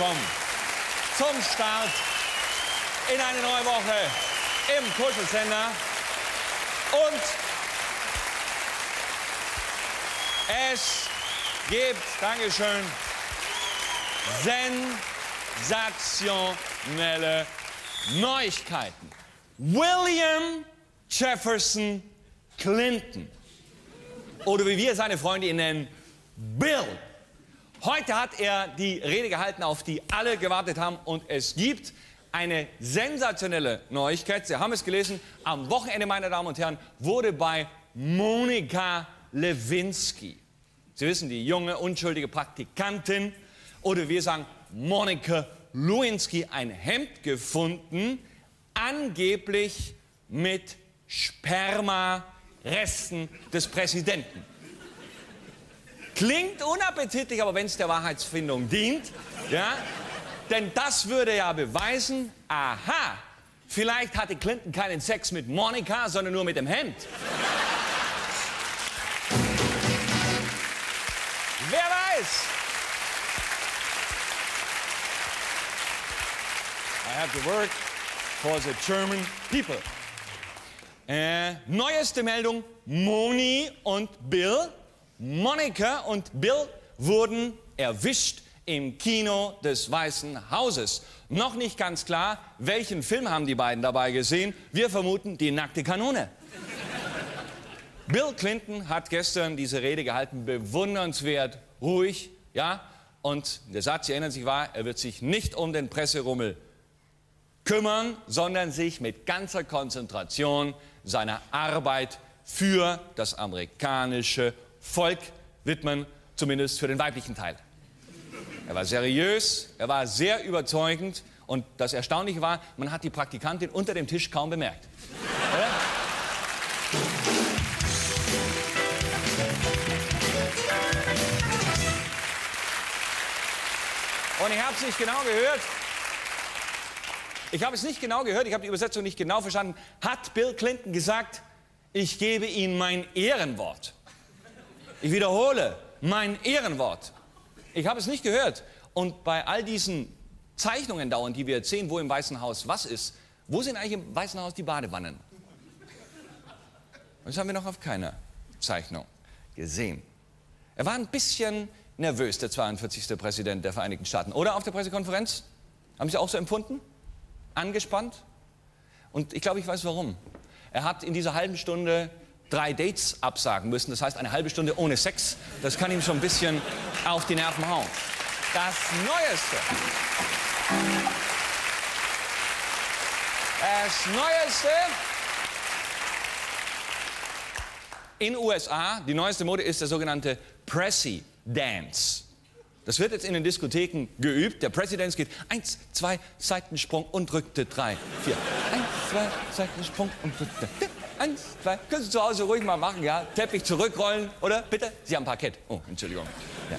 Willkommen zum Start in eine neue Woche im Kuschelsender. Und es gibt, Dankeschön, sensationelle Neuigkeiten. William Jefferson Clinton. Oder wie wir seine Freunde ihn nennen, Bill. Heute hat er die Rede gehalten, auf die alle gewartet haben. Und es gibt eine sensationelle Neuigkeit. Sie haben es gelesen. Am Wochenende, meine Damen und Herren, wurde bei Monika Lewinsky, Sie wissen, die junge, unschuldige Praktikantin, oder wir sagen Monika Lewinsky, ein Hemd gefunden, angeblich mit Sperma-Resten des Präsidenten. Klingt unappetitlich, aber wenn es der Wahrheitsfindung dient, ja, denn das würde ja beweisen, aha, vielleicht hatte Clinton keinen Sex mit Monika, sondern nur mit dem Hemd. Wer weiß? I have to work for the German people. Äh, neueste Meldung, Moni und Bill, Monika und Bill wurden erwischt im Kino des Weißen Hauses. Noch nicht ganz klar, welchen Film haben die beiden dabei gesehen. Wir vermuten die nackte Kanone. Bill Clinton hat gestern diese Rede gehalten, bewundernswert ruhig, ja. Und der Satz, Sie erinnern sich, war, er wird sich nicht um den Presserummel kümmern, sondern sich mit ganzer Konzentration seiner Arbeit für das amerikanische Volk widmen, zumindest für den weiblichen Teil. Er war seriös, er war sehr überzeugend und das Erstaunliche war, man hat die Praktikantin unter dem Tisch kaum bemerkt. Und ich habe es nicht genau gehört. Ich habe es nicht genau gehört, ich habe die Übersetzung nicht genau verstanden. Hat Bill Clinton gesagt, ich gebe Ihnen mein Ehrenwort. Ich wiederhole, mein Ehrenwort. Ich habe es nicht gehört. Und bei all diesen Zeichnungen dauernd, die wir jetzt sehen, wo im Weißen Haus was ist, wo sind eigentlich im Weißen Haus die Badewannen? Das haben wir noch auf keiner Zeichnung gesehen. Er war ein bisschen nervös, der 42. Präsident der Vereinigten Staaten. Oder auf der Pressekonferenz? Haben Sie auch so empfunden? angespannt. Und ich glaube, ich weiß warum. Er hat in dieser halben Stunde drei Dates absagen müssen. Das heißt, eine halbe Stunde ohne Sex. Das kann ihm schon ein bisschen auf die Nerven hauen. Das Neueste. Das Neueste in USA, die neueste Mode ist der sogenannte Pressy Dance. Das wird jetzt in den Diskotheken geübt. Der Präsident geht eins, zwei, Seitensprung und rückte drei, vier. Eins, zwei, Seitensprung und rückte. Eins, zwei. Können Sie zu Hause ruhig mal machen, ja? Teppich zurückrollen, oder? Bitte? Sie haben Parkett. Oh, Entschuldigung. Ja.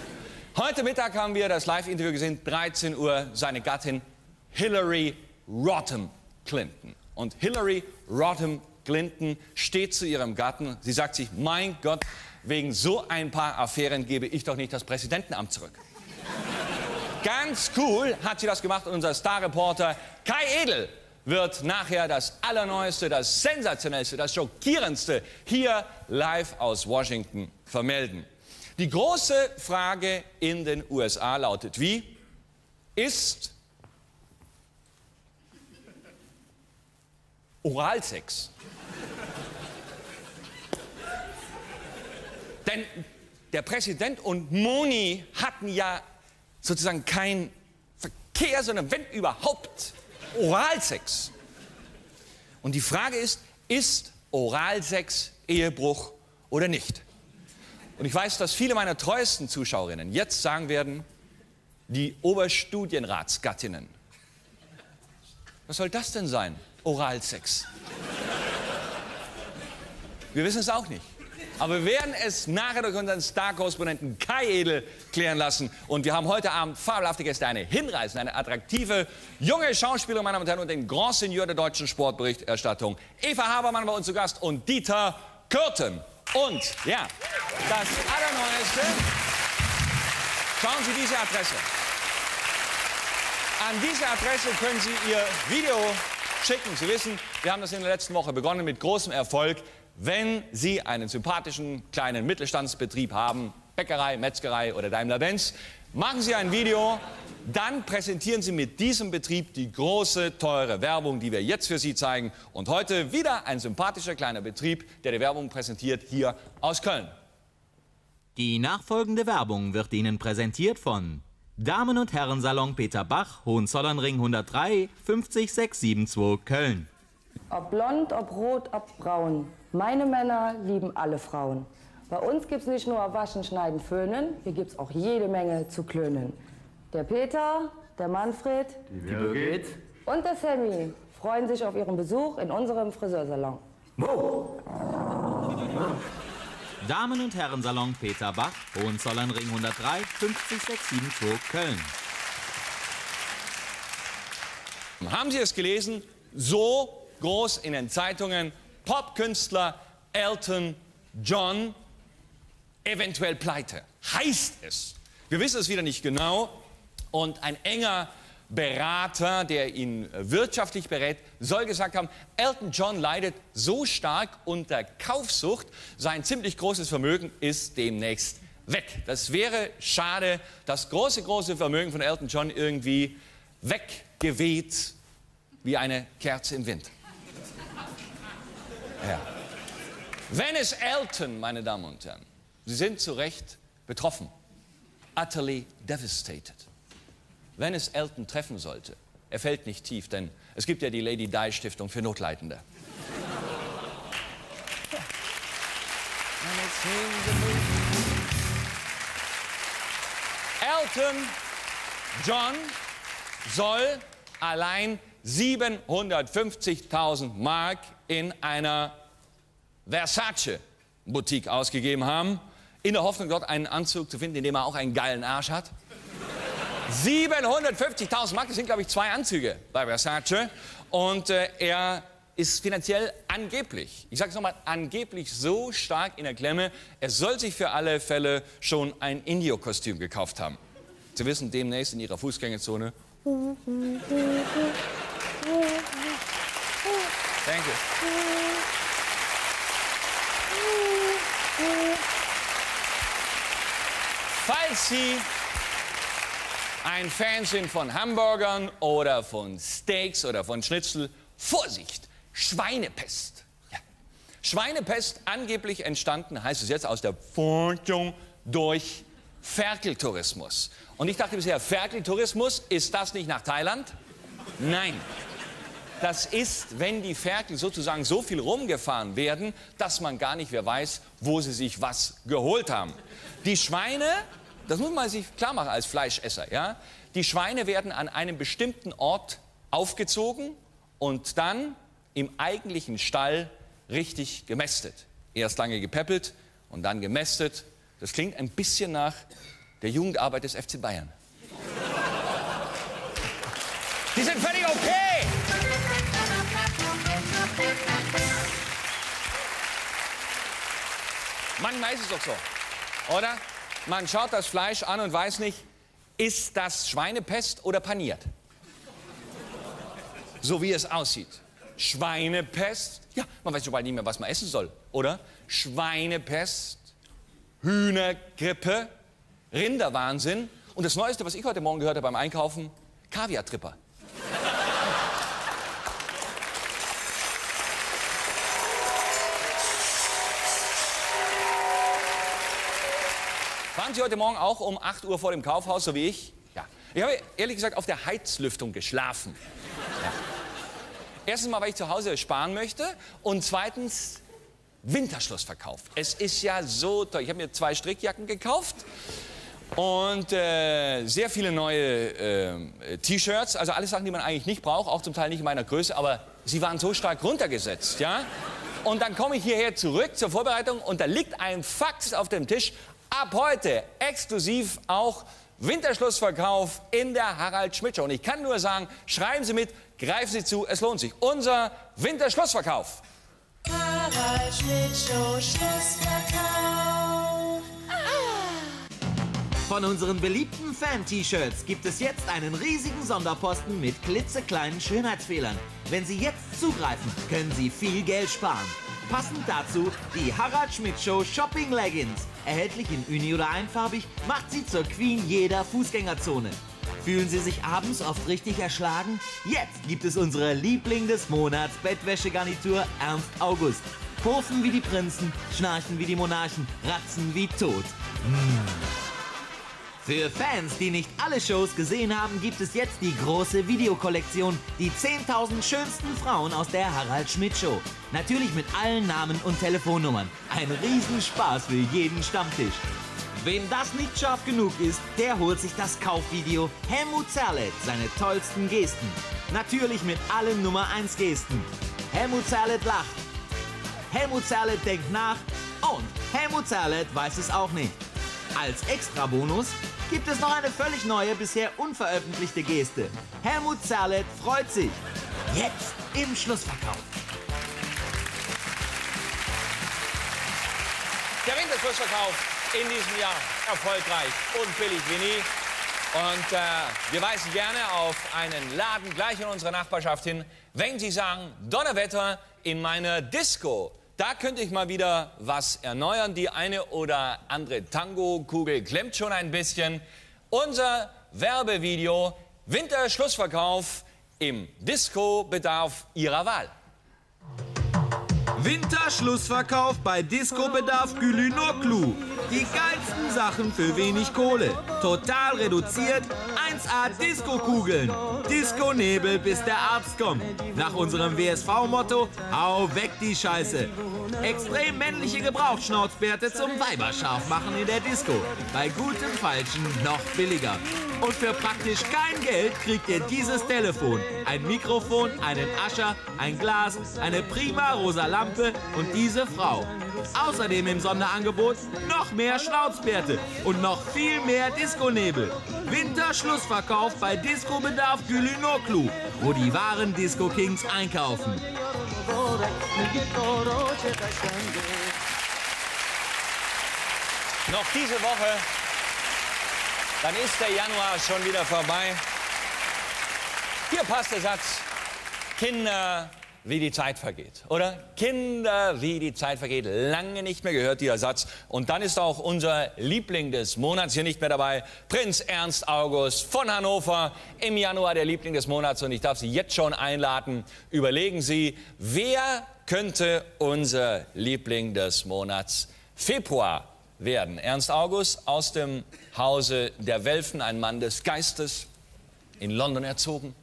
Heute Mittag haben wir das Live-Interview gesehen, 13 Uhr, seine Gattin Hillary Rodham Clinton. Und Hillary Rodham Clinton steht zu ihrem Gatten. Sie sagt sich, mein Gott, wegen so ein paar Affären gebe ich doch nicht das Präsidentenamt zurück. Ganz cool hat sie das gemacht und unser Starreporter Kai Edel wird nachher das Allerneueste, das Sensationellste, das Schockierendste hier live aus Washington vermelden. Die große Frage in den USA lautet wie? Ist Oralsex Denn der Präsident und Moni hatten ja sozusagen kein Verkehr, sondern wenn überhaupt Oralsex. Und die Frage ist, ist Oralsex Ehebruch oder nicht? Und ich weiß, dass viele meiner treuesten Zuschauerinnen jetzt sagen werden, die Oberstudienratsgattinnen. Was soll das denn sein? Oralsex. Wir wissen es auch nicht. Aber wir werden es nachher durch unseren Star-Korrespondenten Kai Edel klären lassen. Und wir haben heute Abend fabelhafte Gäste, eine hinreißende, eine attraktive, junge Schauspielerin, meine Damen und Herren, und den Grand Senior der deutschen Sportberichterstattung. Eva Habermann bei uns zu Gast und Dieter Kürten. Und, ja, das Allerneueste. Schauen Sie diese Adresse. An diese Adresse können Sie Ihr Video schicken. Sie wissen, wir haben das in der letzten Woche begonnen mit großem Erfolg. Wenn Sie einen sympathischen kleinen Mittelstandsbetrieb haben, Bäckerei, Metzgerei oder Daimler-Benz, machen Sie ein Video, dann präsentieren Sie mit diesem Betrieb die große, teure Werbung, die wir jetzt für Sie zeigen. Und heute wieder ein sympathischer kleiner Betrieb, der die Werbung präsentiert, hier aus Köln. Die nachfolgende Werbung wird Ihnen präsentiert von Damen- und Herrensalon Peter Bach, Hohenzollernring 103, 50672 Köln. Ob blond, ob rot, ob braun. Meine Männer lieben alle Frauen. Bei uns gibt's nicht nur Waschen, Schneiden, Föhnen, hier gibt's auch jede Menge zu klönen. Der Peter, der Manfred Die Birgit. und der Sammy freuen sich auf ihren Besuch in unserem Friseursalon. Damen- und Herrensalon Peter Bach, Hohenzollernring 103, 50672 Köln. Haben Sie es gelesen? So groß in den Zeitungen. Popkünstler Elton John eventuell pleite. Heißt es. Wir wissen es wieder nicht genau. Und ein enger Berater, der ihn wirtschaftlich berät, soll gesagt haben, Elton John leidet so stark unter Kaufsucht, sein ziemlich großes Vermögen ist demnächst weg. Das wäre schade, das große, große Vermögen von Elton John irgendwie weggeweht wie eine Kerze im Wind. Ja. Wenn es Elton, meine Damen und Herren, Sie sind zu Recht betroffen, utterly devastated. Wenn es Elton treffen sollte, er fällt nicht tief, denn es gibt ja die Lady Di Stiftung für Notleidende. Elton John soll allein 750.000 Mark in einer Versace-Boutique ausgegeben haben, in der Hoffnung, dort einen Anzug zu finden, in dem er auch einen geilen Arsch hat. 750.000 Mark, das sind, glaube ich, zwei Anzüge bei Versace. Und äh, er ist finanziell angeblich, ich sage es nochmal, angeblich so stark in der Klemme, er soll sich für alle Fälle schon ein Indio-Kostüm gekauft haben. Sie wissen, demnächst in Ihrer Fußgängerzone. Thank you. Falls Sie ein Fan sind von Hamburgern oder von Steaks oder von Schnitzel, Vorsicht, Schweinepest. Ja. Schweinepest angeblich entstanden, heißt es jetzt aus der Forschung, durch Ferkeltourismus. Und ich dachte bisher, Ferkeltourismus, ist das nicht nach Thailand? Nein. Das ist, wenn die Ferkel sozusagen so viel rumgefahren werden, dass man gar nicht mehr weiß, wo sie sich was geholt haben. Die Schweine, das muss man sich klar machen als Fleischesser, ja? Die Schweine werden an einem bestimmten Ort aufgezogen und dann im eigentlichen Stall richtig gemästet. Erst lange gepäppelt und dann gemästet. Das klingt ein bisschen nach der Jugendarbeit des FC Bayern. Manchmal ist es doch so, oder? Man schaut das Fleisch an und weiß nicht, ist das Schweinepest oder paniert? So wie es aussieht. Schweinepest, ja, man weiß schon bald nicht mehr, was man essen soll, oder? Schweinepest, Hühnergrippe, Rinderwahnsinn und das Neueste, was ich heute Morgen gehört habe beim Einkaufen, Kaviartripper. Waren Sie heute Morgen auch um 8 Uhr vor dem Kaufhaus, so wie ich? Ja. Ich habe ehrlich gesagt auf der Heizlüftung geschlafen. Ja. Erstens mal, weil ich zu Hause sparen möchte und zweitens Winterschlussverkauf. Es ist ja so toll. Ich habe mir zwei Strickjacken gekauft und äh, sehr viele neue äh, T-Shirts, also alles Sachen, die man eigentlich nicht braucht, auch zum Teil nicht in meiner Größe, aber sie waren so stark runtergesetzt, ja? Und dann komme ich hierher zurück zur Vorbereitung und da liegt ein Fax auf dem Tisch. Ab heute exklusiv auch Winterschlussverkauf in der Harald Schmidt Show. Und ich kann nur sagen, schreiben Sie mit, greifen Sie zu, es lohnt sich. Unser Winterschlussverkauf. Harald Schmidt Show Schlussverkauf. Von unseren beliebten Fan-T-Shirts gibt es jetzt einen riesigen Sonderposten mit klitzekleinen Schönheitsfehlern. Wenn Sie jetzt zugreifen, können Sie viel Geld sparen. Passend dazu die Harald Schmidt Show Shopping Leggings. Erhältlich in Uni oder einfarbig, macht sie zur Queen jeder Fußgängerzone. Fühlen Sie sich abends oft richtig erschlagen? Jetzt gibt es unsere Liebling des Monats Bettwäschegarnitur Ernst August. Kurven wie die Prinzen, schnarchen wie die Monarchen, ratzen wie tot. Für Fans, die nicht alle Shows gesehen haben, gibt es jetzt die große Videokollektion, die 10.000 schönsten Frauen aus der Harald Schmidt Show. Natürlich mit allen Namen und Telefonnummern. Ein Riesenspaß für jeden Stammtisch. Wem das nicht scharf genug ist, der holt sich das Kaufvideo Helmut Zerlett, seine tollsten Gesten. Natürlich mit allen Nummer 1 Gesten. Helmut Zerlett lacht. Helmut Zerlett denkt nach und Helmut Zerlett weiß es auch nicht. Als Extra-Bonus gibt es noch eine völlig neue, bisher unveröffentlichte Geste. Helmut Zerlett freut sich. Jetzt im Schlussverkauf. Der Winterschlussverkauf in diesem Jahr erfolgreich und billig wie nie. Und äh, wir weisen gerne auf einen Laden gleich in unserer Nachbarschaft hin, wenn Sie sagen, Donnerwetter in meiner Disco. Da könnte ich mal wieder was erneuern. Die eine oder andere Tango-Kugel klemmt schon ein bisschen. Unser Werbevideo Winterschlussverkauf im Disco-Bedarf Ihrer Wahl. Winterschlussverkauf bei Disco-Bedarf Gülünoklu. Die geilsten Sachen für wenig Kohle. Total reduziert, 1A Disco-Kugeln. Disco-Nebel, bis der Arzt kommt. Nach unserem WSV-Motto, hau weg die Scheiße. Extrem männliche Gebrauchsschnauzbärte zum Weiberscharf machen in der Disco. Bei gutem Falschen noch billiger. Und für praktisch kein Geld kriegt ihr dieses Telefon, ein Mikrofon, einen Ascher, ein Glas, eine prima rosa Lampe und diese Frau. Außerdem im Sonderangebot noch mehr Schnauzbärte und noch viel mehr Disco-Nebel. Winterschlussverkauf bei Disco-Bedarf Gülünoklu, wo die wahren Disco-Kings einkaufen. Noch diese Woche, dann ist der Januar schon wieder vorbei. Hier passt der Satz, Kinder, wie die Zeit vergeht, oder? Kinder, wie die Zeit vergeht. Lange nicht mehr gehört dieser Satz. Und dann ist auch unser Liebling des Monats hier nicht mehr dabei, Prinz Ernst August von Hannover. Im Januar der Liebling des Monats. Und ich darf Sie jetzt schon einladen. Überlegen Sie, wer könnte unser Liebling des Monats Februar werden? Ernst August aus dem Hause der Welfen, ein Mann des Geistes, in London erzogen,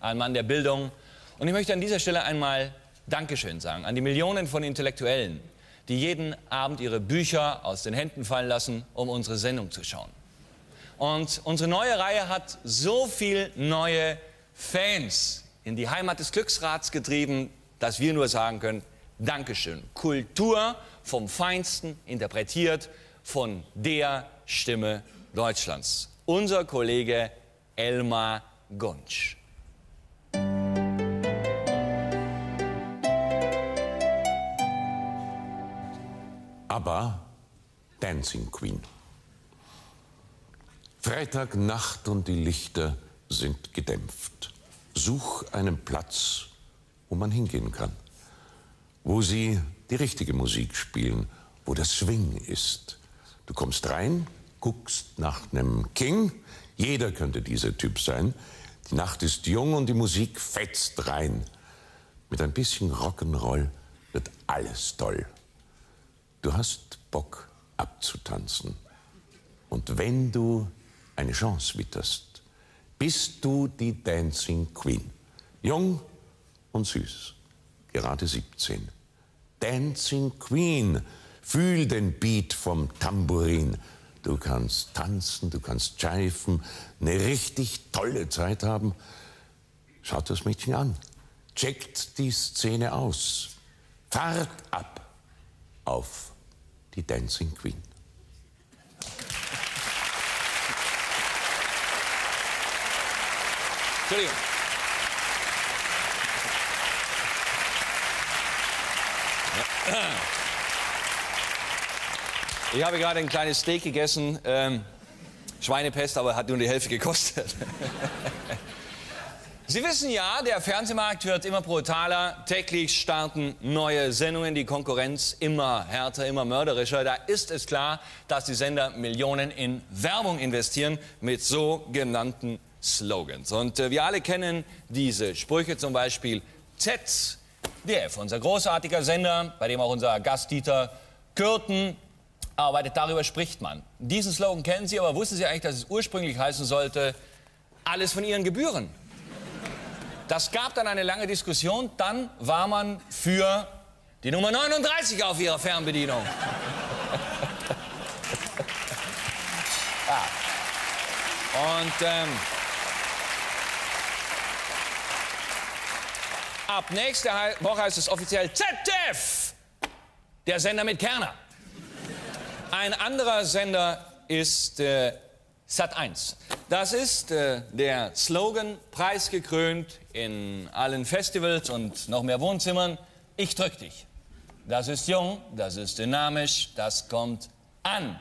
ein Mann der Bildung. Und ich möchte an dieser Stelle einmal Dankeschön sagen an die Millionen von Intellektuellen, die jeden Abend ihre Bücher aus den Händen fallen lassen, um unsere Sendung zu schauen. Und unsere neue Reihe hat so viel neue Fans in die Heimat des Glücksrats getrieben, dass wir nur sagen können, Dankeschön. Kultur vom Feinsten interpretiert von der Stimme Deutschlands. Unser Kollege Elmar Gonsch. Aber Dancing Queen. Freitagnacht und die Lichter sind gedämpft. Such einen Platz, wo man hingehen kann, wo sie die richtige Musik spielen, wo das Swing ist. Du kommst rein, guckst nach einem King, jeder könnte dieser Typ sein. Die Nacht ist jung und die Musik fetzt rein. Mit ein bisschen Rock'n'Roll wird alles toll. Du hast Bock abzutanzen. Und wenn du eine Chance witterst, bist du die Dancing Queen. Jung und süß, gerade 17. Dancing Queen, fühl den Beat vom Tambourin. Du kannst tanzen, du kannst jiven, eine richtig tolle Zeit haben. Schaut das Mädchen an, checkt die Szene aus, fahrt ab auf die Dancing Queen. Entschuldigung. Ich habe gerade ein kleines Steak gegessen. Ähm, Schweinepest, aber hat nur die Hälfte gekostet. Sie wissen ja, der Fernsehmarkt wird immer brutaler. Täglich starten neue Sendungen, die Konkurrenz immer härter, immer mörderischer. Da ist es klar, dass die Sender Millionen in Werbung investieren mit sogenannten Slogans. Und äh, wir alle kennen diese Sprüche, zum Beispiel ZDF, unser großartiger Sender, bei dem auch unser Gast Dieter Kürten arbeitet. Darüber spricht man. Diesen Slogan kennen Sie, aber wussten Sie eigentlich, dass es ursprünglich heißen sollte, alles von Ihren Gebühren? Das gab dann eine lange Diskussion. Dann war man für die Nummer 39 auf ihrer Fernbedienung. ja. Und ähm, ab nächste Woche heißt es offiziell ZDF, der Sender mit Kerner. Ein anderer Sender ist äh, Sat 1. Das ist äh, der Slogan, preisgekrönt in allen Festivals und noch mehr Wohnzimmern. Ich drück dich. Das ist jung, das ist dynamisch, das kommt an.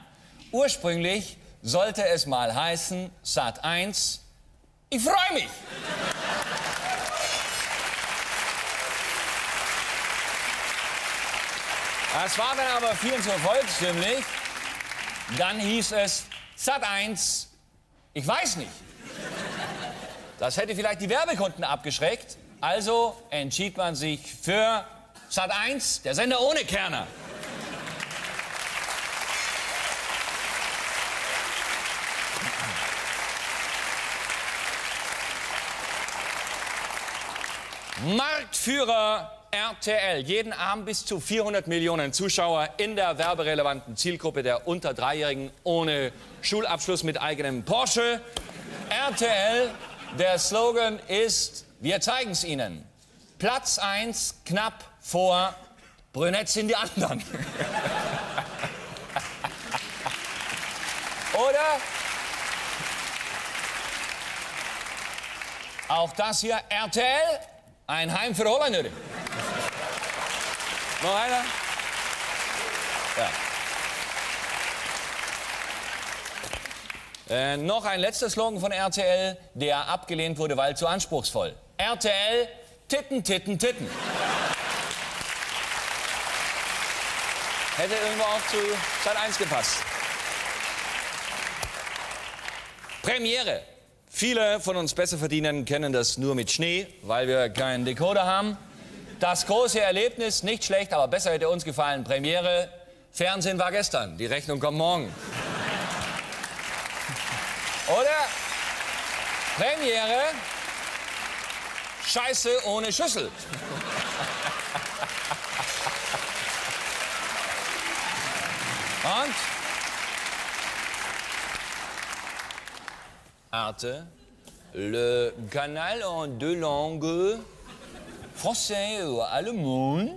Ursprünglich sollte es mal heißen, Sat 1, ich freue mich. Das war dann aber viel zu volkstümlich. Dann hieß es Sat 1, ich weiß nicht. Das hätte vielleicht die Werbekunden abgeschreckt. Also entschied man sich für Sat 1, der Sender ohne Kerner. Marktführer RTL. Jeden Abend bis zu 400 Millionen Zuschauer in der werberelevanten Zielgruppe der unter Dreijährigen ohne Schulabschluss mit eigenem Porsche. RTL, der Slogan ist, wir zeigen es Ihnen. Platz 1 knapp vor Brünett sind die anderen. Oder auch das hier, RTL, ein Heim für Holländer. Noch einer? Ja. Äh, noch ein letzter Slogan von RTL, der abgelehnt wurde, weil zu anspruchsvoll. RTL, Titten, Titten, Titten. Hätte irgendwo auch zu Sat 1 gepasst. Premiere. Viele von uns Besserverdienern kennen das nur mit Schnee, weil wir keinen Decoder haben. Das große Erlebnis, nicht schlecht, aber besser hätte uns gefallen. Premiere, Fernsehen war gestern, die Rechnung kommt morgen. Oder Premiere, Scheiße ohne Schüssel. Und Arte, le canal en deux langues Français oder Allemand.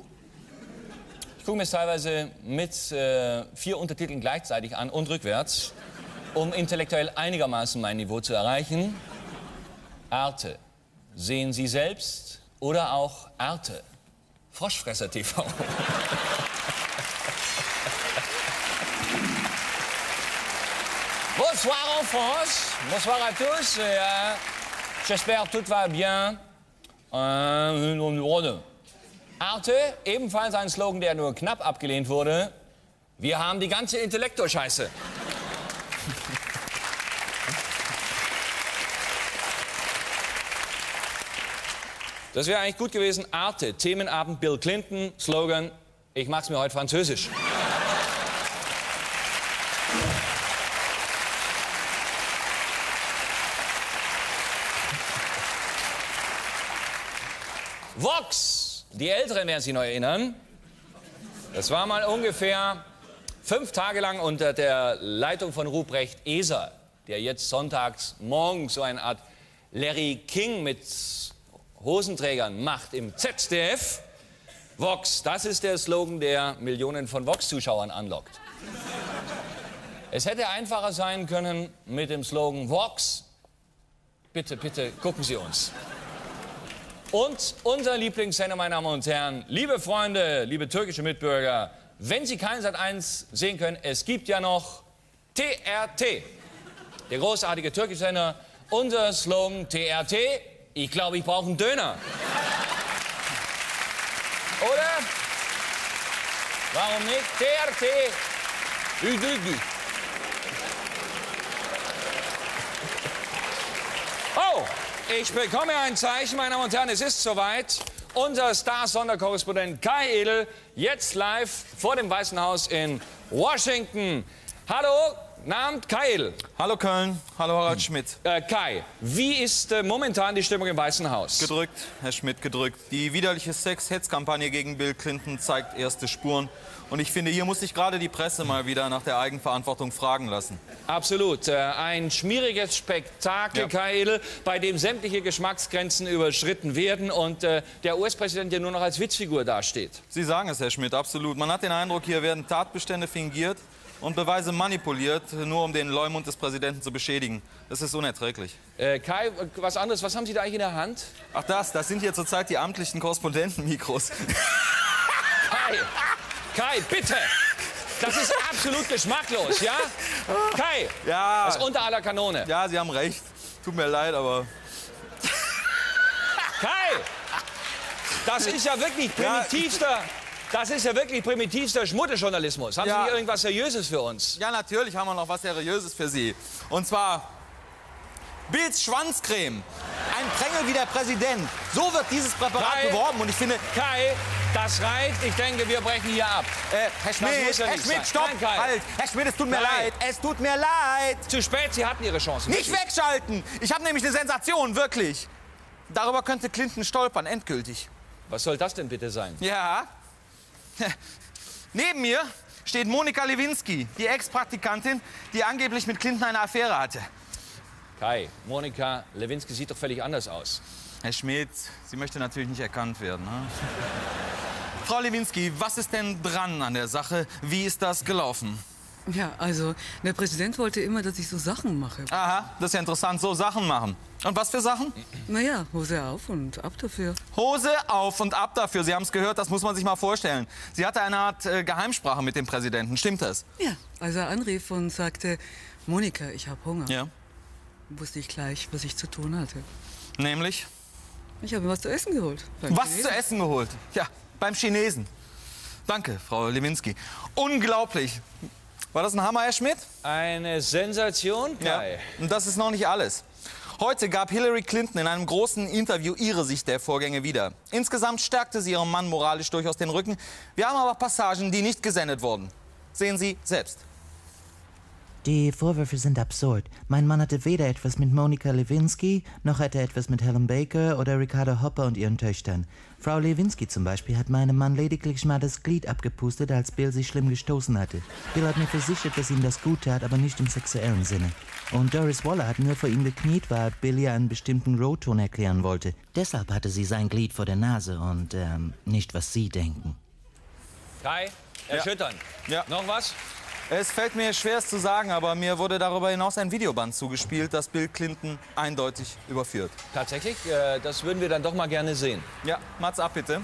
Ich gucke mir es teilweise mit äh, vier Untertiteln gleichzeitig an und rückwärts, um intellektuell einigermaßen mein Niveau zu erreichen. Arte. Sehen Sie selbst oder auch Arte. Froschfresser TV. Bonsoir en France. Bonsoir à tous. Euh, J'espère tout va bien. Äh, Arte, ebenfalls ein Slogan, der nur knapp abgelehnt wurde. Wir haben die ganze Intellektor-Scheiße. Das wäre eigentlich gut gewesen. Arte, Themenabend Bill Clinton, Slogan, ich mach's mir heute französisch. Die Älteren werden sich noch erinnern. Das war mal ungefähr fünf Tage lang unter der Leitung von Ruprecht Eser, der jetzt sonntags morgens so eine Art Larry King mit Hosenträgern macht im ZDF. Vox, das ist der Slogan, der Millionen von Vox-Zuschauern anlockt. Es hätte einfacher sein können mit dem Slogan Vox. Bitte, bitte, gucken Sie uns. Und unser Lieblingssender, meine Damen und Herren, liebe Freunde, liebe türkische Mitbürger, wenn Sie kein Sat 1 sehen können, es gibt ja noch TRT. der großartige türkische Sender. Unser Slogan TRT, ich glaube, ich brauche einen Döner. Oder? Warum nicht? TRT. Dü. Oh, ich bekomme ein Zeichen, meine Damen und Herren, es ist soweit. Unser Star-Sonderkorrespondent Kai Edel, jetzt live vor dem Weißen Haus in Washington. Hallo, Abend, Kai. Hallo Köln, hallo Harald Schmidt. Äh, Kai, wie ist äh, momentan die Stimmung im Weißen Haus? Gedrückt, Herr Schmidt, gedrückt. Die widerliche Sex-Hetz-Kampagne gegen Bill Clinton zeigt erste Spuren. Und ich finde, hier muss sich gerade die Presse mal wieder nach der Eigenverantwortung fragen lassen. Absolut. Äh, ein schmieriges Spektakel, Ja. Kai Edel, bei dem sämtliche Geschmacksgrenzen überschritten werden und äh, der US-Präsident ja nur noch als Witzfigur dasteht. Sie sagen es, Herr Schmidt, absolut. Man hat den Eindruck, hier werden Tatbestände fingiert und Beweise manipuliert, nur um den Leumund des Präsidenten zu beschädigen. Das ist unerträglich. Äh, Kai, was anderes, was haben Sie da eigentlich in der Hand? Ach das, das sind hier zurzeit die amtlichen Korrespondentenmikros. Kai, Kai, bitte! Das ist absolut geschmacklos, ja? Kai, Ja, das ist unter aller Kanone. ja, Sie haben recht. Tut mir leid, aber Kai! Das ist ja wirklich Ja, primitivster, das ist ja wirklich primitivster Schmuddeljournalismus. Haben Ja. Sie nicht irgendwas Seriöses für uns? Ja, natürlich haben wir noch was Seriöses für Sie. Und zwar Bills Schwanzcreme. Ein Prängel wie der Präsident. So wird dieses Präparat Kai. beworben. Und ich finde, Kai, das reicht. Ich denke, wir brechen hier ab. äh, Herr Schmidt, ja Herr Schmidt, stopp, Nein, Kai. halt. Herr Schmidt, es tut mir Kai. leid. Es tut mir leid. Zu spät, Sie hatten Ihre Chance. Nicht Wirklich. wegschalten. Ich habe nämlich eine Sensation, wirklich. Darüber könnte Clinton stolpern, endgültig. Was soll das denn bitte sein? Ja. Neben mir steht Monika Lewinsky, die Ex-Praktikantin, die angeblich mit Clinton eine Affäre hatte. Kai, Monika Lewinsky sieht doch völlig anders aus. Herr Schmidt, sie möchte natürlich nicht erkannt werden. Ne? Frau Lewinsky, was ist denn dran an der Sache? Wie ist das gelaufen? Ja, also der Präsident wollte immer, dass ich so Sachen mache. Aha, das ist ja interessant, so Sachen machen. Und was für Sachen? Naja, Hose auf und ab dafür. Hose auf und ab dafür. Sie haben es gehört, das muss man sich mal vorstellen. Sie hatte eine Art äh, Geheimsprache mit dem Präsidenten, stimmt das? Ja, als er anrief und sagte, Monika, ich habe Hunger, Ja. wusste ich gleich, was ich zu tun hatte. Nämlich? Ich habe mir was zu essen geholt. Was Chinesen. zu essen geholt? Ja, beim Chinesen. Danke, Frau Lewinsky. Unglaublich. War das ein Hammer, Herr Schmidt? Eine Sensation, Kai. Und das ist noch nicht alles. Heute gab Hillary Clinton in einem großen Interview ihre Sicht der Vorgänge wieder. Insgesamt stärkte sie ihrem Mann moralisch durchaus den Rücken. Wir haben aber Passagen, die nicht gesendet wurden. Sehen Sie selbst. Die Vorwürfe sind absurd. Mein Mann hatte weder etwas mit Monika Lewinsky, noch hat er etwas mit Helen Baker oder Ricardo Hopper und ihren Töchtern. Frau Lewinsky zum Beispiel hat meinem Mann lediglich mal das Glied abgepustet, als Bill sich schlimm gestoßen hatte. Bill hat mir versichert, dass ihm das gut tat, aber nicht im sexuellen Sinne. Und Doris Waller hat nur vor ihm gekniet, weil Bill ihr einen bestimmten Roton erklären wollte. Deshalb hatte sie sein Glied vor der Nase und ähm, nicht, was Sie denken. Kai, erschüttern. Ja. Noch was? Es fällt mir schwer, es zu sagen, aber mir wurde darüber hinaus ein Videoband zugespielt, das Bill Clinton eindeutig überführt. Tatsächlich? Äh, das würden wir dann doch mal gerne sehen. Ja, Mats ab, bitte.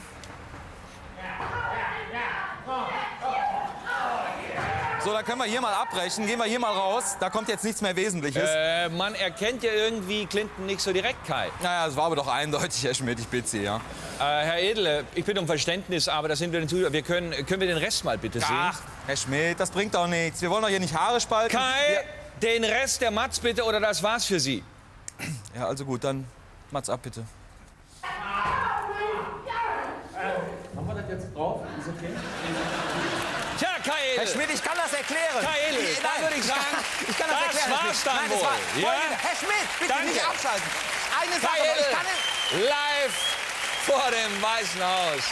So, dann können wir hier mal abbrechen. Gehen wir hier mal raus. Da kommt jetzt nichts mehr Wesentliches. Äh, man erkennt ja irgendwie Clinton nicht so direkt, Kai. Naja, es war aber doch eindeutig, Herr Schmidt, ich bitte Sie, ja. Äh, Herr Edle, ich bitte um Verständnis, aber da sind wir den Zuhörer. Wir können, können wir den Rest mal bitte sehen? Ach, Herr Schmidt, das bringt doch nichts. Wir wollen doch hier nicht Haare spalten. Kai, den Rest der Matz bitte oder das war's für Sie. Ja, also gut, dann Mats ab, bitte. Tja, Kai Herr. Schmidt, ich kann das erklären. Dann nein, würde ich sagen, ich kann das, das erklären. Herr war's Schmidt. dann nein, das war ja? Herr Schmidt, bitte Danke. nicht abschalten. Eine Sache noch, ich kann es... live vor dem Weißen Haus.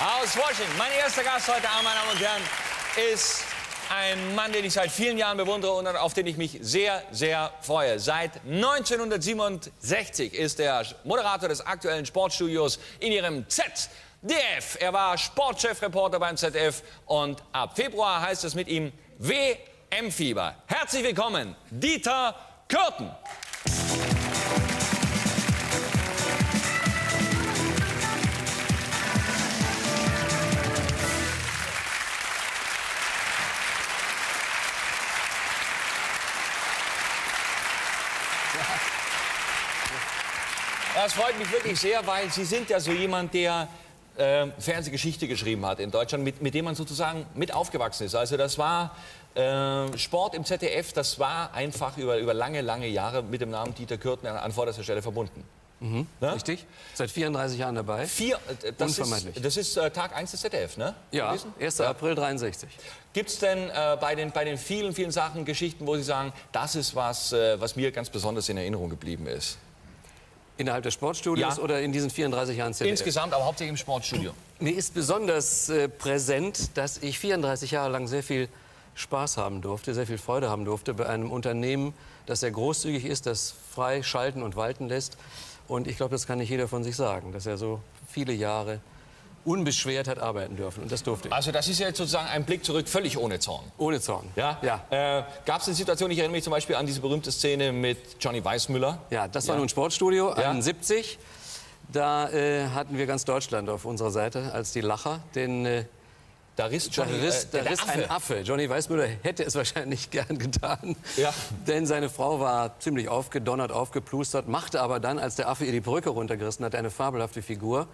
Aus Washington. Mein erster Gast heute Abend, meine Damen und Herren, ist ein Mann, den ich seit vielen Jahren bewundere und auf den ich mich sehr, sehr freue. Seit 1967 ist er Moderator des aktuellen Sportstudios in ihrem ZDF. Er war Sportchefreporter beim ZDF und ab Februar heißt es mit ihm WM-Fieber. Herzlich willkommen, Dieter Kürten. Das freut mich wirklich sehr, weil Sie sind ja so jemand, der äh, Fernsehgeschichte geschrieben hat in Deutschland, mit, mit dem man sozusagen mit aufgewachsen ist. Also das war äh, Sport im ZDF, das war einfach über, über lange, lange Jahre mit dem Namen Dieter Kürten an, an vorderster Stelle verbunden. Mhm, Ne? Richtig? Seit 34 Jahren dabei. Vier, äh, das Unvermeidlich. ist, das ist äh, Tag 1 des ZDF, ne? Ja, Gewesen? 1. April 63. Gibt es denn äh, bei, den, bei den vielen, vielen Sachen, Geschichten, wo Sie sagen, das ist was, äh, was mir ganz besonders in Erinnerung geblieben ist? Innerhalb des Sportstudios Ja. oder in diesen 34 Jahren ZDF? Insgesamt, aber hauptsächlich im Sportstudio. Mir ist besonders äh, präsent, dass ich 34 Jahre lang sehr viel Spaß haben durfte, sehr viel Freude haben durfte bei einem Unternehmen, das sehr großzügig ist, das frei schalten und walten lässt. Und ich glaube, das kann nicht jeder von sich sagen, dass er so viele Jahre unbeschwert hat arbeiten dürfen. Und das durfte ich. Also das ist ja jetzt sozusagen ein Blick zurück, völlig ohne Zorn. Ohne Zorn. Ja? Ja. Äh, Gab es eine Situation, ich erinnere mich zum Beispiel an diese berühmte Szene mit Johnny Weissmüller. Ja, das war Ja. nun Sportstudio, Ja. 71. Da äh, hatten wir ganz Deutschland auf unserer Seite als die Lacher. Denn äh, Da riss, da Johnny, riss, äh, da der riss ein Affe. Affe. Johnny Weissmüller hätte es wahrscheinlich gern getan. Ja. Denn seine Frau war ziemlich aufgedonnert, aufgeplustert, machte aber dann, als der Affe ihr die Brücke runtergerissen hat, eine fabelhafte Figur.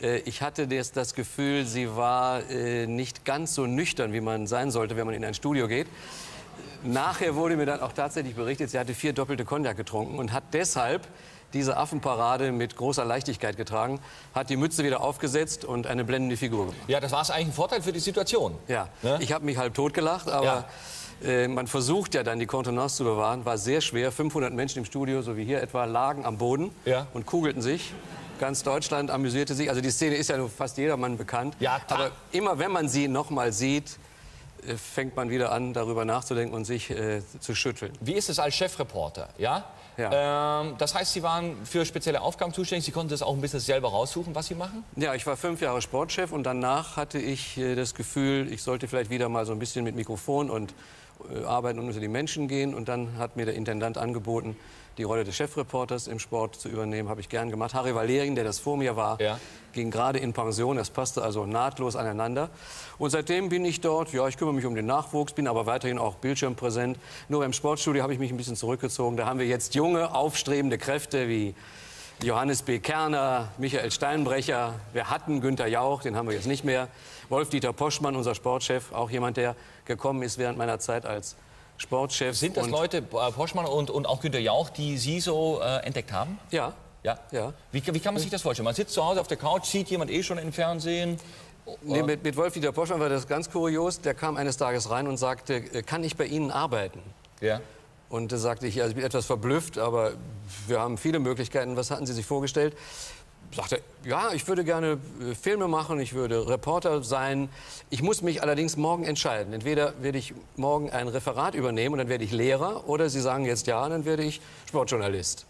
Äh, Ich hatte das, das Gefühl, sie war äh, nicht ganz so nüchtern, wie man sein sollte, wenn man in ein Studio geht. Nachher wurde mir dann auch tatsächlich berichtet, sie hatte vier doppelte Cognac getrunken und hat deshalb diese Affenparade mit großer Leichtigkeit getragen, hat die Mütze wieder aufgesetzt und eine blendende Figur gemacht. Ja, das war es eigentlich ein Vorteil für die Situation. Ja, Ne? ich habe mich halb tot gelacht, aber äh, man versucht ja dann die Kontenance zu bewahren. War sehr schwer. 500 Menschen im Studio, so wie hier etwa, lagen am Boden Ja. und kugelten sich. Ganz Deutschland amüsierte sich. Also die Szene ist ja nur fast jedermann bekannt. Ja, klar. aber immer wenn man sie noch mal sieht, äh, fängt man wieder an, darüber nachzudenken und sich äh, zu schütteln. Wie ist es als Chefreporter? Ja? Ja. Ähm, das heißt, Sie waren für spezielle Aufgaben zuständig. Sie konnten das auch ein bisschen selber raussuchen, was Sie machen? Ja, ich war fünf Jahre Sportchef und danach hatte ich äh, das Gefühl, ich sollte vielleicht wieder mal so ein bisschen mit Mikrofon und äh, arbeiten und unter die Menschen gehen. Und dann hat mir der Intendant angeboten, die Rolle des Chefreporters im Sport zu übernehmen. Habe ich gern gemacht. Harry Valerian, der das vor mir war, Ja. ging gerade in Pension. Das passte also nahtlos aneinander. Und seitdem bin ich dort. Ja, ich kümmere mich um den Nachwuchs, bin aber weiterhin auch bildschirmpräsent. Nur im Sportstudio habe ich mich ein bisschen zurückgezogen. Da haben wir jetzt junge, aufstrebende Kräfte wie Johannes B. Kerner, Michael Steinbrecher, wir hatten Günter Jauch, den haben wir jetzt nicht mehr. Wolf-Dieter Poschmann, unser Sportchef, auch jemand, der gekommen ist während meiner Zeit als Sportchef. Sind das Leute, äh, Poschmann und, und auch Günter Jauch, die Sie so äh, entdeckt haben? Ja. Ja. Ja. Wie, wie kann man sich das vorstellen? Man sitzt zu Hause auf der Couch, sieht jemand eh schon im Fernsehen. Nee, mit, mit Wolf-Dieter Poschmann war das ganz kurios. Der kam eines Tages rein und sagte, äh, kann ich bei Ihnen arbeiten? Ja. Und da sagte ich, ja, ich bin etwas verblüfft, aber wir haben viele Möglichkeiten. Was hatten Sie sich vorgestellt? Sagte, ja, ich würde gerne äh, Filme machen, ich würde Reporter sein. Ich muss mich allerdings morgen entscheiden. Entweder werde ich morgen ein Referat übernehmen und dann werde ich Lehrer, oder Sie sagen jetzt ja, dann werde ich Sportjournalist.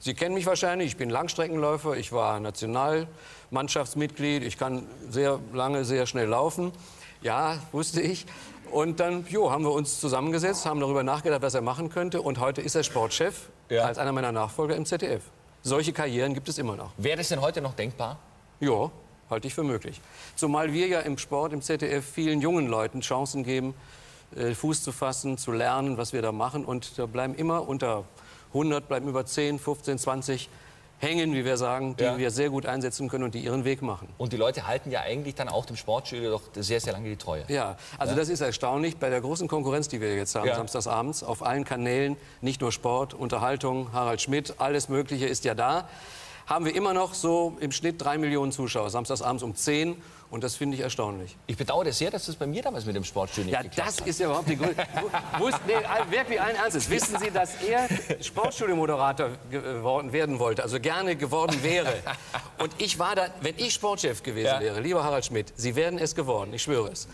Sie kennen mich wahrscheinlich, ich bin Langstreckenläufer, ich war Nationalmannschaftsmitglied, ich kann sehr lange, sehr schnell laufen. Ja, wusste ich. Und dann jo, haben wir uns zusammengesetzt, haben darüber nachgedacht, was er machen könnte. Und heute ist er Sportchef Ja. als einer meiner Nachfolger im ZDF. Solche Karrieren gibt es immer noch. Wäre das denn heute noch denkbar? Ja, halte ich für möglich. Zumal wir ja im Sport, im ZDF, vielen jungen Leuten Chancen geben, äh, Fuß zu fassen, zu lernen, was wir da machen. Und da bleiben immer unter 100, bleiben über 10, 15, 20 hängen, wie wir sagen, die Ja. wir sehr gut einsetzen können und die ihren Weg machen. Und die Leute halten ja eigentlich dann auch dem Sportstudio doch sehr, sehr lange die Treue. Ja, also das ist erstaunlich. Bei der großen Konkurrenz, die wir jetzt haben, Ja. samstagsabends, auf allen Kanälen, nicht nur Sport, Unterhaltung, Harald Schmidt, alles Mögliche ist ja da, haben wir immer noch so im Schnitt drei Millionen Zuschauer, samstagsabends um 10. Und das finde ich erstaunlich. Ich bedauere das sehr, dass das bei mir damals mit dem Sportstudio Ja, nicht geklappt das hat. ist ja überhaupt die Wussten, nee, wirklich allen Ernstes. Wissen Sie, dass er Sportstudiomoderator geworden werden wollte, also gerne geworden wäre. Und ich war da, wenn ich Sportchef gewesen Ja. wäre, lieber Harald Schmidt, Sie wären es geworden, ich schwöre es.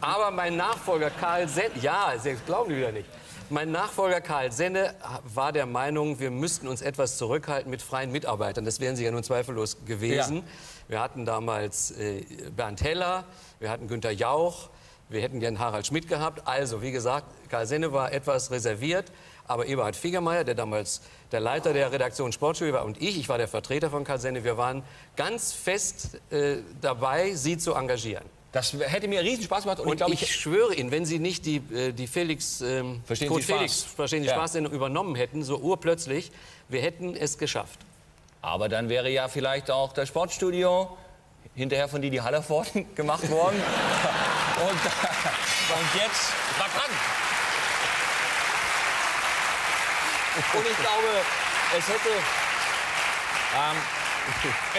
Aber mein Nachfolger Karl Senne, ja, Sie glauben die wieder nicht. Mein Nachfolger Karl Senne war der Meinung, wir müssten uns etwas zurückhalten mit freien Mitarbeitern. Das wären Sie ja nun zweifellos gewesen. Ja. Wir hatten damals äh, Bernd Heller, wir hatten Günter Jauch, wir hätten gern Harald Schmidt gehabt. Also, wie gesagt, Karl Senne war etwas reserviert. Aber Eberhard Figermeier, der damals der Leiter der Redaktion Sportstudio war, und ich, ich war der Vertreter von Karl Senne, wir waren ganz fest äh, dabei, sie zu engagieren. Das hätte mir riesen Spaß gemacht. Und, Und ich glaube, ich, ich, schwöre Ihnen, wenn Sie nicht die, äh, die Felix, ähm, Verstehen Code Sie Spaß? Felix Verstehen Sie Ja. Spaß-Sendung übernommen hätten, so urplötzlich, wir hätten es geschafft. aber dann wäre ja vielleicht auch das Sportstudio hinterher von Didi Hallervorden gemacht worden. und, und jetzt dran. Und ich glaube, es hätte, ähm,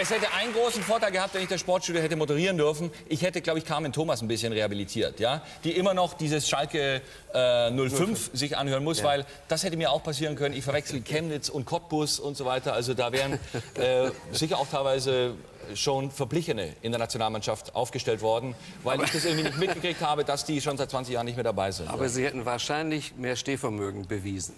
es hätte einen großen Vorteil gehabt, wenn ich das Sportstudio hätte moderieren dürfen. Ich hätte, glaube ich, Carmen Thomas ein bisschen rehabilitiert, ja? die immer noch dieses Schalke äh, 05 sich anhören muss, weil das hätte mir auch passieren können. Ich verwechsel Chemnitz und Cottbus und so weiter. Also da wären äh, sicher auch teilweise schon Verblichene in der Nationalmannschaft aufgestellt worden, weil ich das irgendwie nicht mitgekriegt habe, dass die schon seit 20 Jahren nicht mehr dabei sind. Aber Sie hätten wahrscheinlich mehr Stehvermögen bewiesen.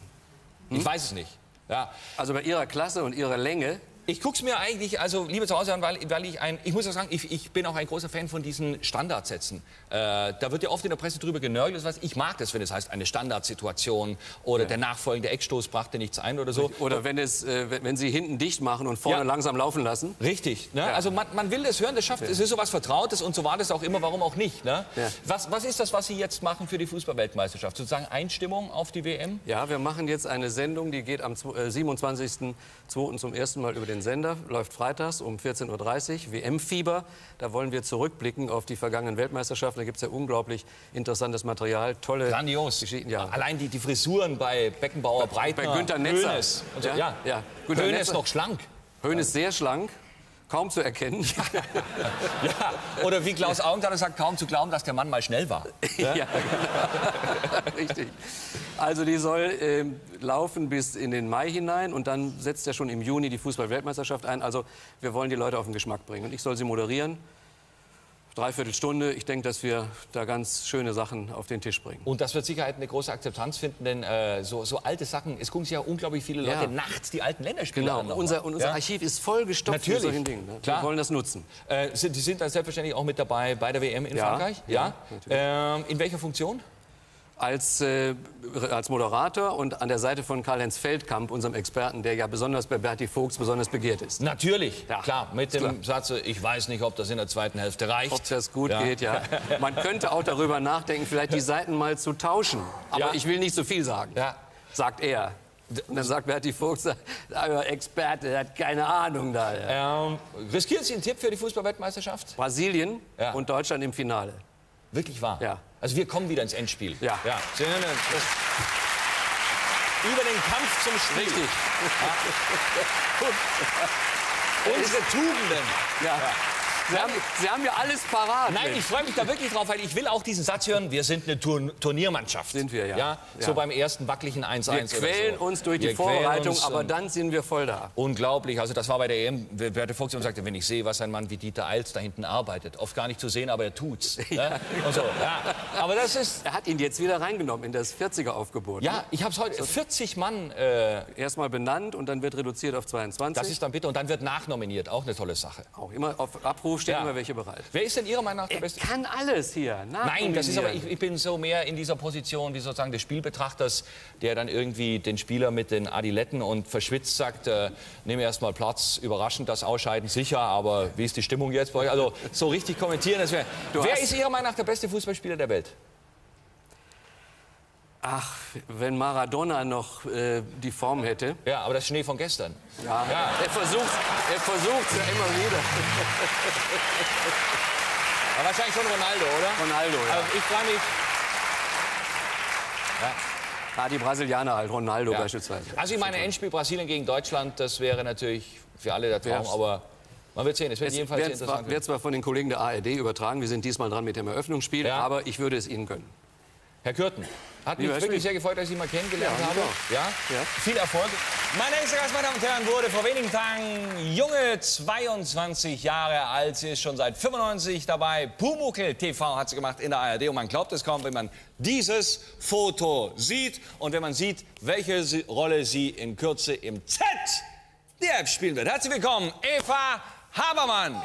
ich weiß es nicht. Ja. Also bei Ihrer Klasse und Ihrer Länge Ich gucke es mir eigentlich, also liebe Zuhause an, weil, weil ich ein, ich muss auch sagen, ich, ich bin auch ein großer Fan von diesen Standardsätzen. Äh, da wird ja oft in der Presse drüber genörgelt. Heißt, ich mag das, wenn es heißt, eine Standardsituation oder der nachfolgende Eckstoß brachte nichts ein oder so. Oder wenn, es, äh, wenn Sie hinten dicht machen und vorne Ja. langsam laufen lassen. Richtig. Ne? Also man, man will das hören, das schafft, es ist sowas Vertrautes und so war das auch immer, warum auch nicht. Ne? Ja. Was, was ist das, was Sie jetzt machen für die Fußballweltmeisterschaft? Sozusagen Einstimmung auf die WM? Ja, wir machen jetzt eine Sendung, die geht am zw- äh, 27.02. zum ersten Mal über den Sender, läuft freitags um 14.30 Uhr, WM-Fieber. Da wollen wir zurückblicken auf die vergangenen Weltmeisterschaften. Da gibt es ja unglaublich interessantes Material, tolle Grandios. Geschichten. Ja. Allein die, die Frisuren bei Beckenbauer, Breitner, bei Günther Netzer. Und so. Ja, Ja, ja. Netzer. noch schlank. Höhn ist sehr schlank, kaum zu erkennen. Ja. Oder wie Klaus Augenthaler sagt, kaum zu glauben, dass der Mann mal schnell war. Ja, richtig. Also die soll ähm, laufen bis in den Mai hinein und dann setzt ja schon im Juni die Fußball-Weltmeisterschaft ein. Also wir wollen die Leute auf den Geschmack bringen. Und ich soll sie moderieren. Dreiviertel Stunde. Ich denke, dass wir da ganz schöne Sachen auf den Tisch bringen. Und das wird sicher eine große Akzeptanz finden, denn äh, so, so alte Sachen, es gucken sich ja unglaublich viele Leute Ja. nachts die alten Länderspiele Genau, an. nochmal. unser, und unser Ja? Archiv ist vollgestopft Natürlich. mit solchen Dingen. Ne? Klar. Wir wollen das nutzen. Äh, sind, die sind dann selbstverständlich auch mit dabei bei der WM in Ja, Frankreich? ja, ähm, in welcher Funktion? Als, äh, als Moderator und an der Seite von Karl-Heinz Feldkamp, unserem Experten, der ja besonders bei Berti Vogts besonders begehrt ist. Natürlich, Ja, klar, mit dem Satz, ich weiß nicht, ob das in der zweiten Hälfte reicht. Ob das gut Ja. geht, ja. Man könnte auch darüber nachdenken, vielleicht die Seiten mal zu tauschen. Aber Ja. ich will nicht so viel sagen, sagt er. Und dann sagt Berti Vogts, Experte der hat keine Ahnung da. Ähm, riskieren Sie einen Tipp für die Fußballweltmeisterschaft? Brasilien und Deutschland im Finale. Wirklich wahr? Ja. Also wir kommen wieder ins Endspiel. Ja. ja. Über den Kampf zum Spiel. Richtig. Unsere Tugenden. Ja. Sie, haben, Sie haben ja alles parat. Nein, ich freue mich da wirklich drauf, weil ich will auch diesen Satz hören, wir sind eine Turn Turniermannschaft. Sind wir, ja. So Ja. beim ersten wackeligen 1-1 wir quälen so. uns durch die Wir quälen Vorbereitung, uns aber dann sind wir voll da. Unglaublich, also das war bei der EM, Berthe Fuchs sagte, wenn ich sehe, was ein Mann wie Dieter Eils da hinten arbeitet, oft gar nicht zu sehen, aber er tut's. Ne? Und so, ja. Aber das ist, Er hat ihn jetzt wieder reingenommen in das 40er-Aufgebot. ja, ich habe es heute, 40 Mann, äh, Erstmal benannt und dann wird reduziert auf 22. das ist dann bitte, und dann wird nachnominiert, auch eine tolle Sache. auch immer auf Abruf stehen Ja. immer welche bereit. Wer ist denn Ihrer Meinung nach der Er Beste? kann alles hier. Nein, das ist aber, ich, ich bin so mehr in dieser Position wie sozusagen des Spielbetrachters, der dann irgendwie den Spieler mit den Adiletten und verschwitzt sagt, äh, nehme erst mal Platz, überraschend das Ausscheiden, sicher, aber wie ist die Stimmung jetzt bei euch? Also so richtig kommentieren, das wäre... Wer ist Ihrer Meinung nach der beste Fußballspieler der Welt? Ach, wenn Maradona noch äh, die Form hätte. Ja, aber das Schnee von gestern. Ja. Ja. Er versucht er versucht's ja immer wieder. Aber wahrscheinlich schon Ronaldo, oder? Ronaldo, ja. Also ich freue mich... Ah, die Brasilianer halt, Ronaldo Ja. beispielsweise. Also ich meine, Endspiel Brasilien gegen Deutschland, das wäre natürlich für alle der Traum, Ja. aber man wird sehen, es wird Es jedenfalls wird zwar, interessant. wird zwar von den Kollegen der ARD übertragen, wir sind diesmal dran mit dem Eröffnungsspiel, Ja. aber ich würde es Ihnen gönnen. Herr Kürten, hat mich wirklich Schmidt. sehr gefreut, dass ich Sie mal kennengelernt Ja, habe. mich auch. Ja? Ja. Viel Erfolg. Mein nächster Gast, meine Damen und Herren, wurde vor wenigen Tagen junge 22 Jahre alt. Sie ist schon seit 95 dabei. Pumukel TV hat sie gemacht in der ARD. Und man glaubt es kaum, wenn man dieses Foto sieht und wenn man sieht, welche Rolle sie in Kürze im Z der App spielen wird. Herzlich willkommen, Eva Habermann.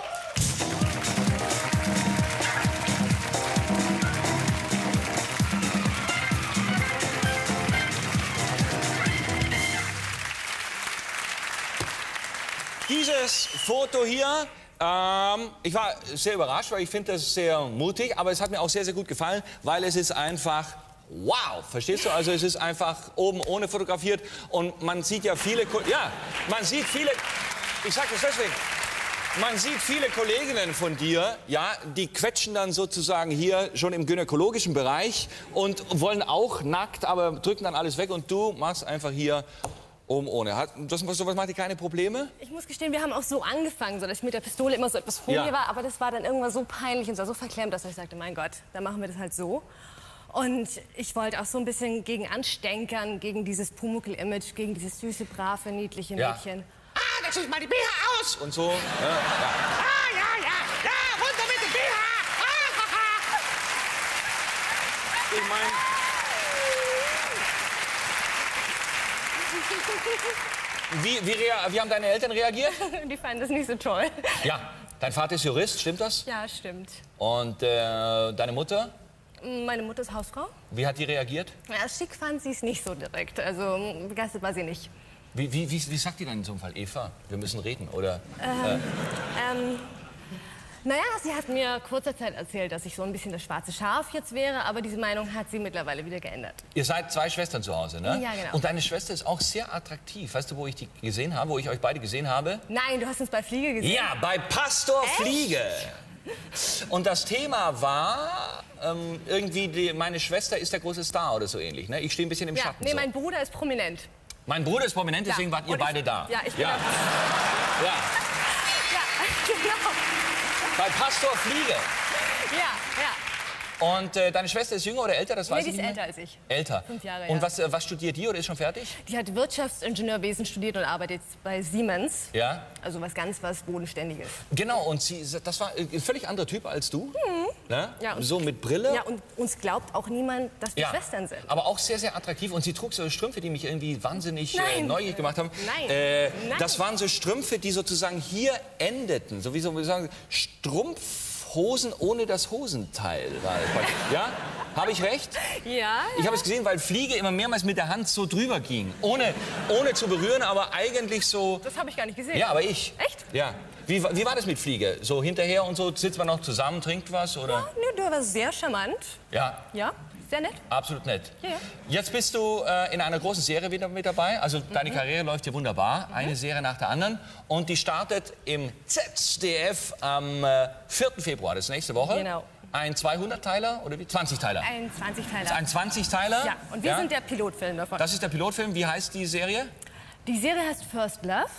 Dieses Foto hier Ähm, ich war sehr überrascht, weil ich finde das sehr mutig, aber es hat mir auch sehr, sehr gut gefallen, weil es ist einfach wow, verstehst du? Also es ist einfach oben ohne fotografiert und man sieht ja viele, Ko ja, man sieht viele, ich sage das deswegen, man sieht viele Kolleginnen von dir, ja, die quetschen dann sozusagen hier schon im gynäkologischen Bereich und wollen auch nackt, aber drücken dann alles weg und du machst einfach hier oben ohne. Hat, das, sowas macht dir keine Probleme? Ich muss gestehen, wir haben auch so angefangen, so dass ich mit der Pistole immer so etwas vor Ja. mir war, aber das war dann irgendwann so peinlich und so verklemmt, dass ich sagte, mein Gott, dann machen wir das halt so. Und ich wollte auch so ein bisschen gegen anstänkern, gegen dieses Pumuckl-Image, gegen dieses süße, brave, niedliche Ja. Mädchen. Ah, da zieht mal die BH aus! Und so. Ja, ja. Ah, ja, ja, ja, runter mit dem BH! Ah, haha. Ich meine, wie, wie, wie haben deine Eltern reagiert? Die fanden das nicht so toll. Ja, dein Vater ist Jurist, stimmt das? Ja, stimmt. Und äh, deine Mutter, Meine Mutter ist Hausfrau. wie hat die reagiert? Ja, schick fand sie es nicht so direkt. Also begeistert war sie nicht. Wie, wie, wie, wie sagt die dann in so einem Fall? Eva, wir müssen reden, oder? Ähm, naja, sie hat mir kurzer Zeit erzählt, dass ich so ein bisschen das schwarze Schaf jetzt wäre, aber diese Meinung hat sie mittlerweile wieder geändert. Ihr seid zwei Schwestern zu Hause, ne? Ja, genau. Und deine Schwester ist auch sehr attraktiv. Weißt du, wo ich die gesehen habe, wo ich euch beide gesehen habe? Nein, du hast uns bei Fliege gesehen. Ja, bei Pastor Echt? Fliege. Und das Thema war ähm, irgendwie, die, meine Schwester ist der große Star oder so ähnlich. Ne? Ich stehe ein bisschen im Ja, Schatten. nee, so. mein Bruder ist prominent. mein Bruder ist prominent, deswegen Ja, wart ihr und ich- beide da. Ja, ich bin ja. da. ja. Bei Pastor Fliege. Ja. Und äh, deine Schwester ist jünger oder älter? Das Nee, weiß die ich ist nicht mehr. älter als ich. Älter. Fünf Jahre, Und ja. was, äh, was studiert die oder ist schon fertig? Die hat Wirtschaftsingenieurwesen studiert und arbeitet jetzt bei Siemens. Ja. Also was ganz was Bodenständiges. Genau, und sie, das war ein völlig anderer Typ als du. Ne? Mhm. Ja, und- so mit Brille. Ja, und uns glaubt auch niemand, dass wir Ja, Schwestern sind. Aber auch sehr, sehr attraktiv. Und sie trug so Strümpfe, die mich irgendwie wahnsinnig äh, neugierig gemacht haben. Nein. Äh, Nein. Das waren so Strümpfe, die sozusagen hier endeten. So wie so wie sagen, Strumpfhosen ohne das Hosenteil. Ja? Habe ich recht? Ja. Ich habe es gesehen, weil Fliege immer mehrmals mit der Hand so drüber ging. Ohne, ohne zu berühren, aber eigentlich so. Das habe ich gar nicht gesehen. Ja, aber ich. Echt? Ja. Wie, wie war das mit Fliege? So hinterher und so sitzt man noch zusammen, trinkt was oder? Nö, der war sehr charmant. Ja, Ja, sehr nett. absolut nett. Ja, ja. Jetzt bist du äh, in einer großen Serie wieder mit dabei. Also deine Karriere läuft hier wunderbar. Eine Serie nach der anderen. Und die startet im ZDF am äh, 4. Februar, das ist nächste Woche. Genau. Ein 200-Teiler oder wie? 20-Teiler. Ein 20-Teiler. Ein 20-Teiler. Ja, und wir sind der Pilotfilm davon. Das ist der Pilotfilm. Wie heißt die Serie? Die Serie heißt First Love.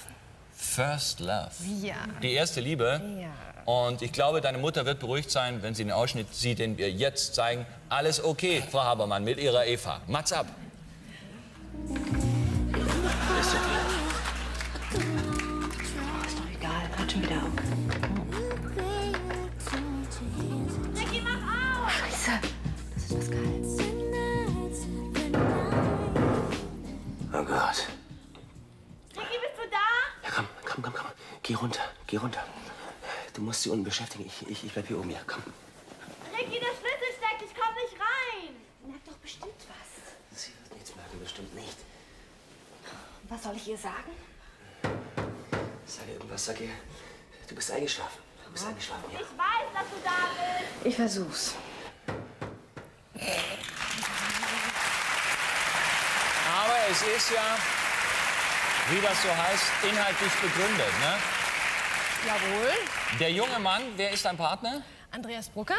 First Love. Ja. Die erste Liebe. Ja. Und ich glaube, deine Mutter wird beruhigt sein, wenn sie den Ausschnitt sieht, den wir jetzt zeigen. Alles okay, Frau Habermann, mit ihrer Eva. Mats ab. Geh runter, geh runter. Du musst sie unten beschäftigen. Ich, ich, ich bleib hier oben. Ja, komm. Ricky, der Schlüssel steckt, ich komm nicht rein. Merkt doch bestimmt was. Sie wird nichts merken, bestimmt nicht. Was soll ich ihr sagen? Sag ihr irgendwas, sag ihr. Du bist eingeschlafen. Du bist eingeschlafen, ja. Ich weiß, dass du da bist. Ich versuch's. Aber es ist ja, wie das so heißt, inhaltlich begründet. Ne? Jawohl. Der junge Mann, wer ist dein Partner? Andreas Brucker.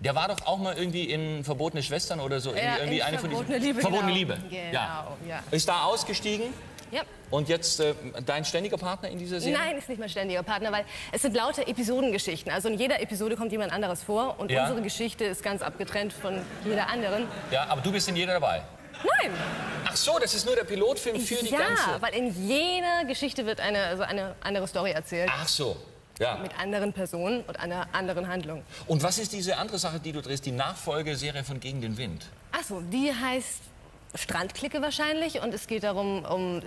Der war doch auch mal irgendwie in Verbotene Schwestern oder so. Ja, irgendwie in eine von Verbotene diesen. Liebe, Verbotene genau. Liebe. Genau, Ja. ja. Ist da ausgestiegen Ja. und jetzt äh, dein ständiger Partner in dieser Serie? Nein, ist nicht mein ständiger Partner, weil es sind lauter Episodengeschichten. Also in jeder Episode kommt jemand anderes vor und Ja. unsere Geschichte ist ganz abgetrennt von jeder anderen. Ja, aber du bist in jeder dabei. Nein! Ach so, das ist nur der Pilotfilm für die ja, ganze. weil in jeder Geschichte wird eine, also eine andere Story erzählt. Ach so. Ja. Mit anderen Personen und einer anderen Handlung. Und was ist diese andere Sache, die du drehst, die Nachfolgeserie von Gegen den Wind? Achso, die heißt Strandklicke wahrscheinlich und es geht darum, um,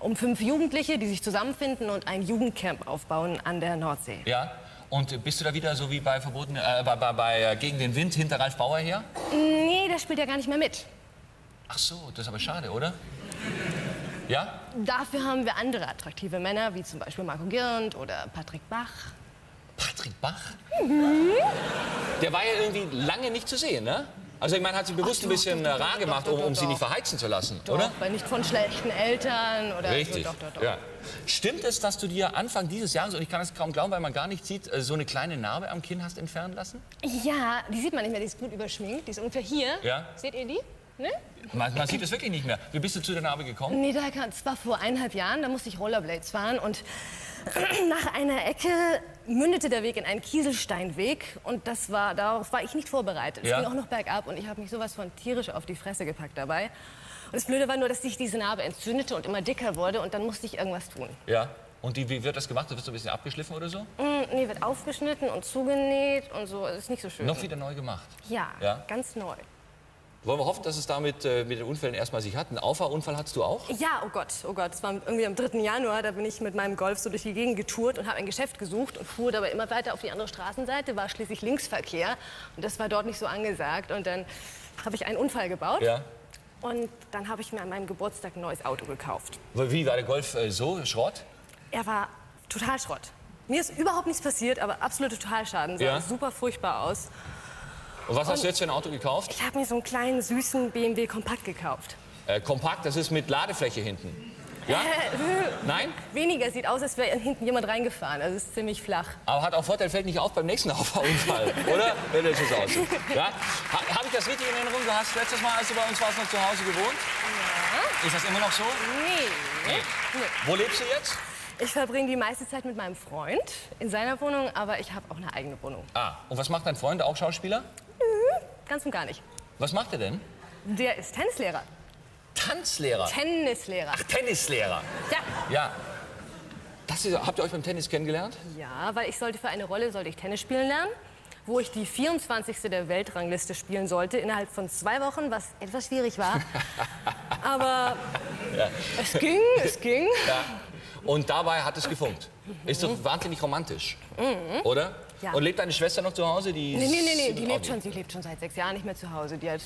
um fünf Jugendliche, die sich zusammenfinden und ein Jugendcamp aufbauen an der Nordsee. Ja. Und bist du da wieder so wie bei Verbotene, äh, bei, bei, bei Gegen den Wind hinter Ralf Bauer her? Nee, der spielt ja gar nicht mehr mit. Ach so, das ist aber schade, oder? Ja? Dafür haben wir andere attraktive Männer, wie zum Beispiel Marco Girnd oder Patrick Bach. Patrick Bach? Mhm. Der war ja irgendwie lange nicht zu sehen, ne? Also ich meine, hat sie bewusst ein bisschen äh, rar gemacht, um, um sie nicht verheizen zu lassen, Doch, oder? weil nicht von schlechten Eltern oder Richtig. so. Doch, doch, doch. Ja. Stimmt es, dass du dir Anfang dieses Jahres, und ich kann es kaum glauben, weil man gar nicht sieht, äh, so eine kleine Narbe am Kinn hast entfernen lassen? Ja, die sieht man nicht mehr, die ist gut überschminkt. Die ist ungefähr hier. Ja. Seht ihr die? Ne? Man, man sieht es wirklich nicht mehr. Wie bist du zu der Narbe gekommen? Nee, da das war vor eineinhalb Jahren, da musste ich Rollerblades fahren und nach einer Ecke mündete der Weg in einen Kieselsteinweg und das war, darauf war ich nicht vorbereitet. Es Ja. ging auch noch bergab und ich habe mich sowas von tierisch auf die Fresse gepackt dabei. Und das Blöde war nur, dass sich diese Narbe entzündete und immer dicker wurde und dann musste ich irgendwas tun. Ja. Und die, wie wird das gemacht? Wird so ein bisschen abgeschliffen oder so? Mm, nee, wird aufgeschnitten und zugenäht und so. Das ist nicht so schön. Noch wieder neu gemacht. Ja, Ja. ganz neu. Wollen wir hoffen, dass es damit äh, mit den Unfällen erstmal sich hat? Einen Auffahrunfall hattest du auch? Ja, oh Gott, oh Gott. Es war irgendwie am 3. Januar, da bin ich mit meinem Golf so durch die Gegend getourt und habe ein Geschäft gesucht und fuhr dabei immer weiter auf die andere Straßenseite, war schließlich Linksverkehr und das war dort nicht so angesagt und dann habe ich einen Unfall gebaut Ja. und dann habe ich mir an meinem Geburtstag ein neues Auto gekauft. Wie war der Golf äh, so? Schrott? Er war total Schrott. Mir ist überhaupt nichts passiert, aber absolute Totalschaden. Sah Ja. super furchtbar aus. Und was hast du jetzt für ein Auto gekauft? Ich habe mir so einen kleinen, süßen BMW Kompakt gekauft. Äh, kompakt, das ist mit Ladefläche hinten. Ja? Nein? Weniger sieht aus, als wäre hinten jemand reingefahren. Also es ist ziemlich flach. Aber hat auch Vorteil, fällt nicht auf beim nächsten Auffahrunfall, oder? Wenn das so aussieht. Ja? Ha, Habe ich das richtig in Erinnerung? Du hast letztes Mal, als du bei uns warst, noch zu Hause gewohnt? Ja. Ist das immer noch so? Nee. Nee. Wo lebst du jetzt? Ich verbringe die meiste Zeit mit meinem Freund in seiner Wohnung, aber ich habe auch eine eigene Wohnung. Ah, und was macht dein Freund, auch Schauspieler? Ganz und gar nicht. Was macht er denn? Der ist Tennislehrer. Tanzlehrer. Tennislehrer. Ach, Tennislehrer. Ja. Ja. Das ist, habt ihr euch beim Tennis kennengelernt? Ja, weil ich sollte für eine Rolle sollte ich Tennis spielen lernen, wo ich die 24. der Weltrangliste spielen sollte innerhalb von zwei Wochen, was etwas schwierig war. aber Ja. es ging, es ging. Ja. Und dabei hat es gefunkt. Ist doch wahnsinnig romantisch, Mhm. oder? Ja. Und lebt deine Schwester noch zu Hause? Die Nee, nee, nee, nee. Die lebt schon, sie lebt schon seit sechs Jahren nicht mehr zu Hause. Die hat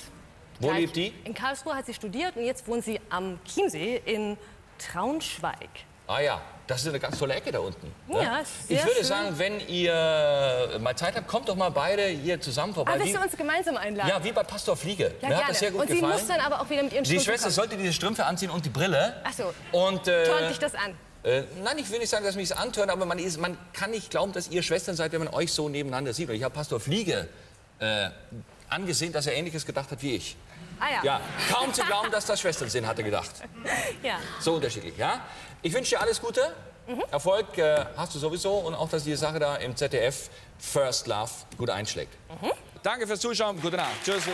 Wo gleich- lebt die? In Karlsruhe hat sie studiert und jetzt wohnt sie am Chiemsee in Traunschweig. Ah ja, das ist eine ganz tolle Ecke da unten. Ja, ist sehr ich würde schön. sagen, wenn ihr mal Zeit habt, kommt doch mal beide hier zusammen vorbei. Willst Wie- du uns gemeinsam einladen? ja, wie bei Pastor Fliege. Ja, Mir gerne. hat das sehr gut und sie gefallen. muss dann aber auch wieder mit ihren die Strümpfen Schwester kommen. sollte diese Strümpfe anziehen und die Brille. Ach so. Und, äh, dich das an? Äh, nein, ich will nicht sagen, dass mich es antört, aber man, ist, man kann nicht glauben, dass ihr Schwestern seid, wenn man euch so nebeneinander sieht. Ich habe Pastor Fliege äh, angesehen, dass er Ähnliches gedacht hat wie ich. Ah, ja. ja. Kaum zu glauben, dass das Schwestern sind, hat er gedacht. Ja. So unterschiedlich, ja? Ich wünsche dir alles Gute. Mhm. Erfolg äh, hast du sowieso und auch, dass die Sache da im ZDF First Love gut einschlägt. Mhm. Danke fürs Zuschauen. Gute Nacht. Tschüss.